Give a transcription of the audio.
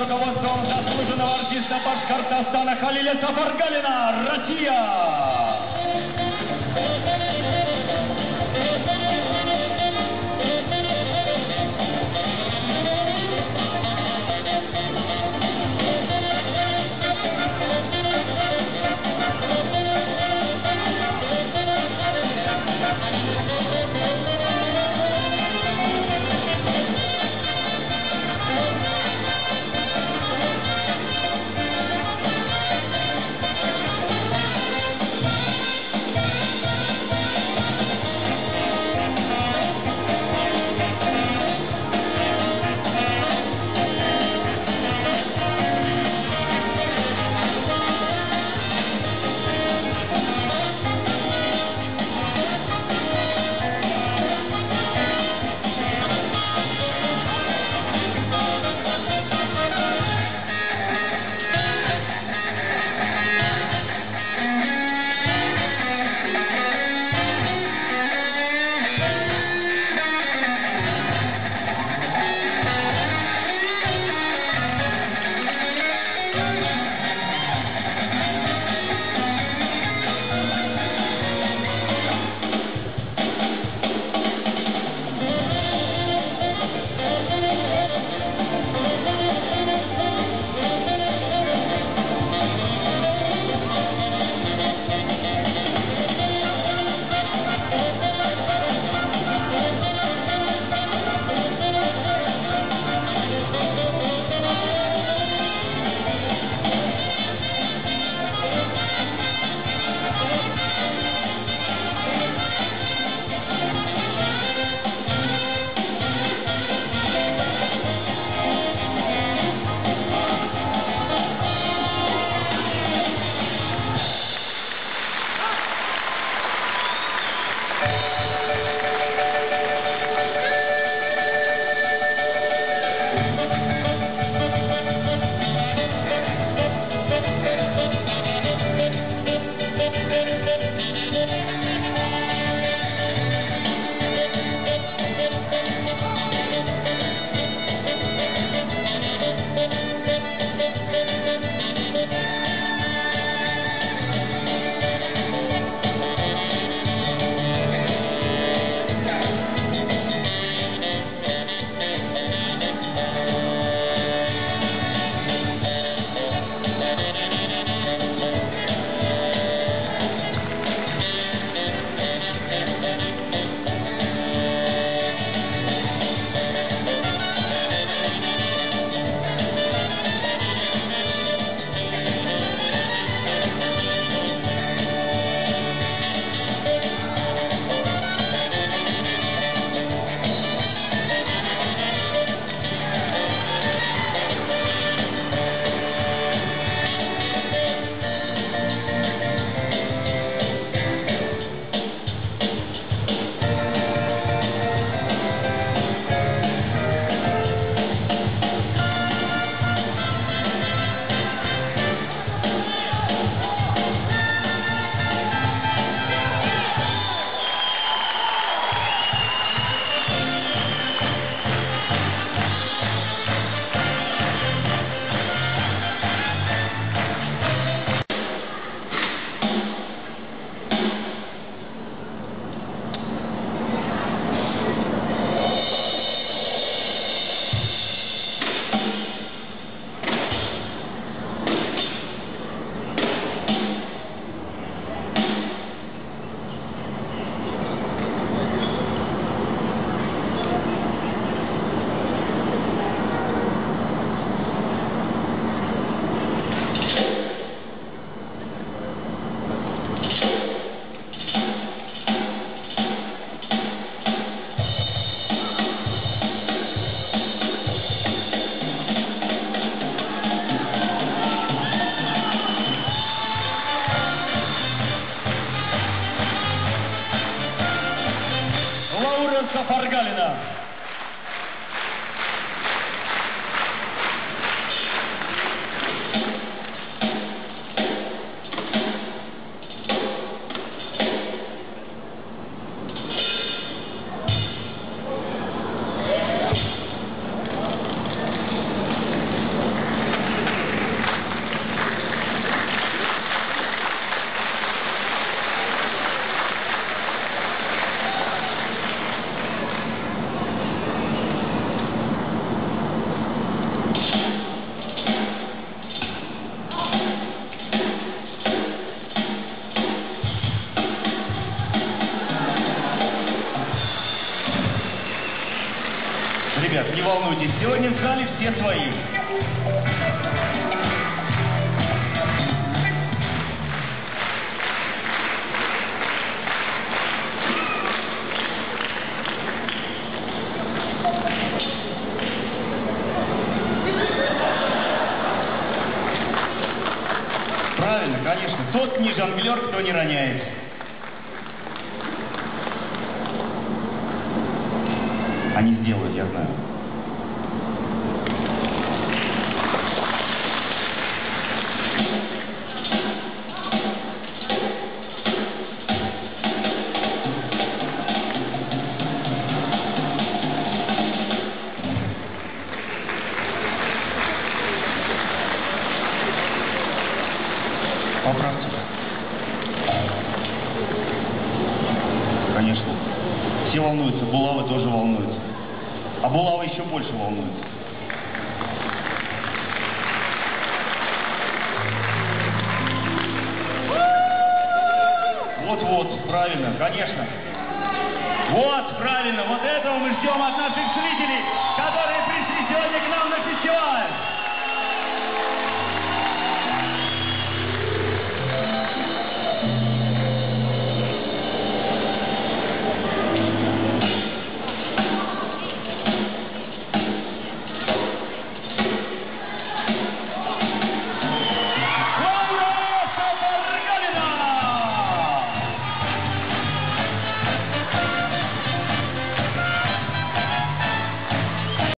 руководством заслуженного артиста Башкортостана Халиля Сафаргалина, Россия! Не волнуйтесь, сегодня в зале все свои. Правильно, конечно. Тот не жонглер, кто не роняет. Они сделают, я знаю. Поправьте. Конечно. Все волнуются, булавы тоже волнуются. А булавы еще больше волнуются. Вот-вот, правильно, конечно. Вот, правильно, вот этого мы ждем от наших зрителей, которые пришли сегодня к нам на фестиваль.